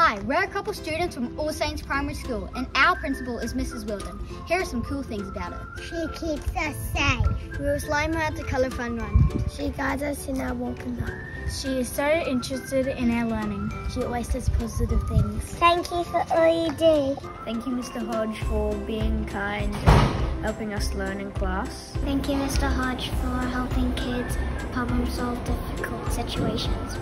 Hi, we're a couple students from All Saints Primary School, and our principal is Mrs. Wilden. Here are some cool things about her. She keeps us safe. We will slime her at the colour fun run. She guides us in our walking up. She is so interested in our learning. She always says positive things. Thank you for all you do. Thank you, Mr. Hodge, for being kind and helping us learn in class. Thank you, Mr. Hodge, for helping kids problem solve difficult situations.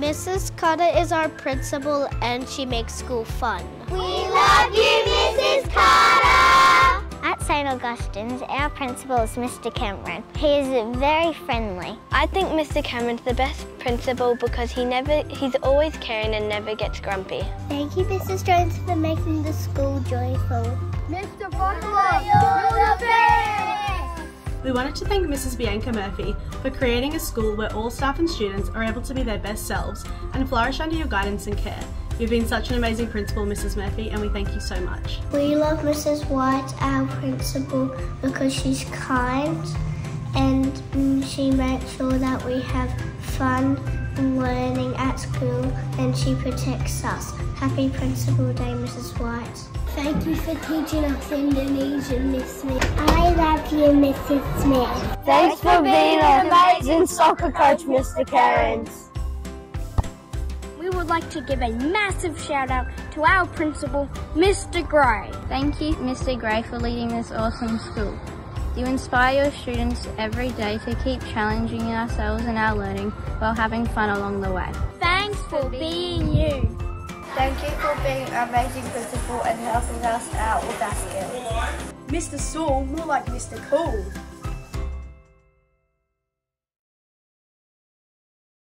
Mrs. Carter is our principal and she makes school fun. We love you, Mrs. Carter! At St. Augustine's, our principal is Mr. Cameron. He is very friendly. I think Mr. Cameron's the best principal because he never he's always caring and never gets grumpy. Thank you, Mrs. Jones, for making the school joyful. Mr. Butler, you're the best! We wanted to thank Mrs. Bianca Murphy for creating a school where all staff and students are able to be their best selves and flourish under your guidance and care. You've been such an amazing principal, Mrs. Murphy, and we thank you so much. We love Mrs. White, our principal, because she's kind and mm, she makes sure that we have fun learning at school and she protects us. Happy Principal Day, Mrs. White. Thank you for teaching us Indonesian, Miss Smith. I love you, Mrs. Smith. Thanks for being an amazing soccer coach, Mr. Cairns. We would like to give a massive shout out to our principal, Mr. Gray. Thank you, Mr. Gray, for leading this awesome school. You inspire your students every day to keep challenging ourselves in our learning while having fun along the way. Thanks for being you. Thank you for being an amazing principal and helping us out with our skills. Mr. Saul, more like Mr. Cool.